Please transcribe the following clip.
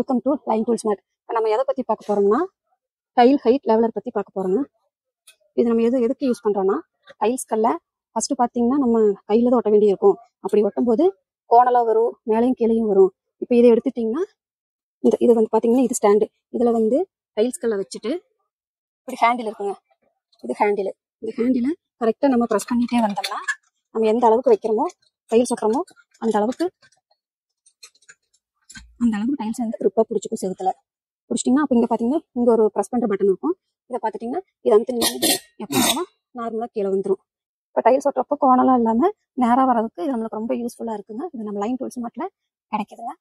Welcome to line tools mart இப்போ நம்ம எதை பற்றி பார்க்க போகிறோம்னா டைல் ஹைட் லெவலர் பற்றி பார்க்க போகிறோங்க இது நம்ம எது எதுக்கு யூஸ் பண்ணுறோன்னா டைல்ஸ் கல்ல ஃபஸ்ட்டு பார்த்தீங்கன்னா நம்ம கையில் தான் ஒட்ட வேண்டியிருக்கும். அப்படி ஒட்டும்போது கோணலாக வரும் மேலேயும் கீழேயும் வரும். இப்போ இதை எடுத்துட்டிங்கன்னா இந்த இது வந்து பார்த்தீங்கன்னா இது ஸ்டாண்டு இதில் வந்து டைல்ஸ் கல்லை வச்சுட்டு இப்படி ஹேண்டில் இருக்குங்க. இது ஹேண்டில் இந்த ஹேண்டில் கரெக்டாக நம்ம ப்ரெஸ் பண்ணிட்டே வந்தோம்னா நம்ம எந்த அளவுக்கு வைக்கிறோமோ டைல்ஸ் ஒட்டுறோமோ அந்த அளவுக்கு அந்த அளவுக்கு டைல்ஸ் வந்து கிரிப்பாக பிடிச்சிக்கும் செவுத்துல. பிடிச்சிட்டிங்கன்னா அப்போ இங்கே பார்த்தீங்கன்னா இங்கே ஒரு ப்ரெஸ் பண்ணுற பட்டன் இருக்கும். இதை பார்த்துட்டிங்கன்னா இது வந்து எப்போ நார்மலாக கீழே வந்துடும் இப்போ டைல்ஸ் ஒட்டுறப்போ கோணலாம் இல்லாமல் நேராக வர்றதுக்கு இது நம்மளுக்கு ரொம்ப யூஸ்ஃபுல்லாக இருக்குங்க. இது நம்ம லைன் டூல்ஸ் மட்டும் கிடைக்குதுங்க.